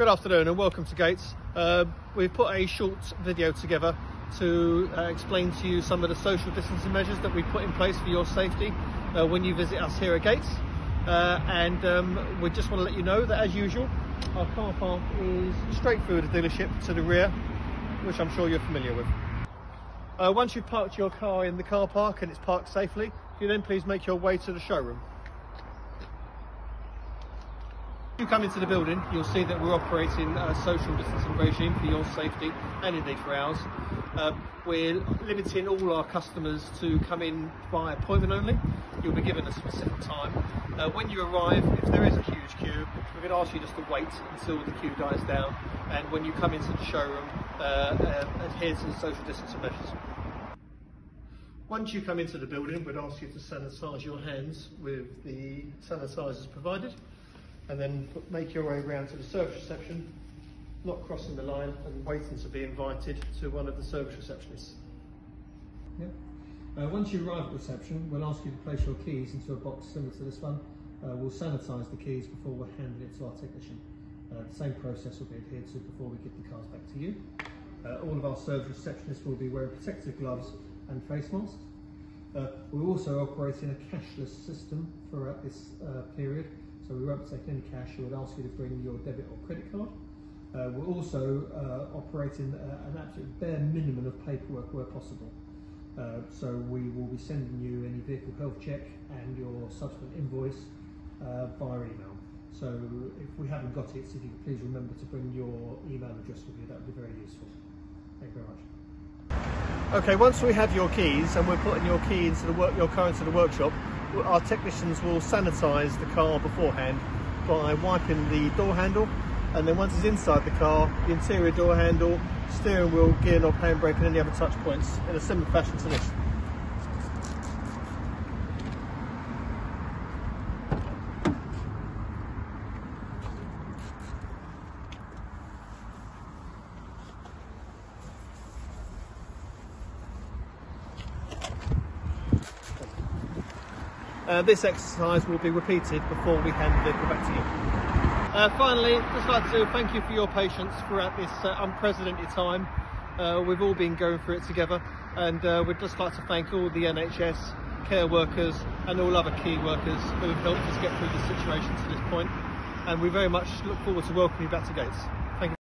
Good afternoon and welcome to Gates. Uh, we've put a short video together to uh, explain to you some of the social distancing measures that we put in place for your safety uh, when you visit us here at Gates. Uh, and um, we just want to let you know that as usual, our car park is straight through the dealership to the rear, which I'm sure you're familiar with. Uh, once you've parked your car in the car park and it's parked safely, you then please make your way to the showroom. If you come into the building, you'll see that we're operating a social distancing regime for your safety and indeed for ours. Uh, we're limiting all our customers to come in by appointment only. You'll be given a specific time. Uh, when you arrive, if there is a huge queue, we're going to ask you just to wait until the queue dies down. And when you come into the showroom, uh, uh, adhere to the social distancing measures. Once you come into the building, we'd ask you to sanitise your hands with the sanitisers provided and then make your way around to the service reception, not crossing the line and waiting to be invited to one of the service receptionists. Yeah. Uh, once you arrive at reception, we'll ask you to place your keys into a box similar to this one. Uh, we'll sanitise the keys before we hand it to our technician. Uh, the same process will be adhered to before we give the cars back to you. Uh, all of our service receptionists will be wearing protective gloves and face masks. Uh, we're also operating a cashless system throughout this uh, period, so we won't take any cash. We would ask you to bring your debit or credit card. Uh, we're also uh, operating uh, an absolute bare minimum of paperwork where possible. Uh, so we will be sending you any vehicle health check and your subsequent invoice uh, via email. So if we haven't got it, if you could please remember to bring your email address with you, that would be very useful. Thank you very much. Okay, once we have your keys and we're putting your key into the work, your car into the workshop, our technicians will sanitise the car beforehand by wiping the door handle and then once it's inside the car, the interior door handle, steering wheel, gear knob, handbrake and any other touch points in a similar fashion to this. Uh, this exercise will be repeated before we hand the vehicle back to you. Uh, finally, just like to thank you for your patience throughout this uh, unprecedented time. Uh, we've all been going through it together and uh, we'd just like to thank all the NHS, care workers and all other key workers who have helped us get through this situation to this point. And we very much look forward to welcoming you back to Gates.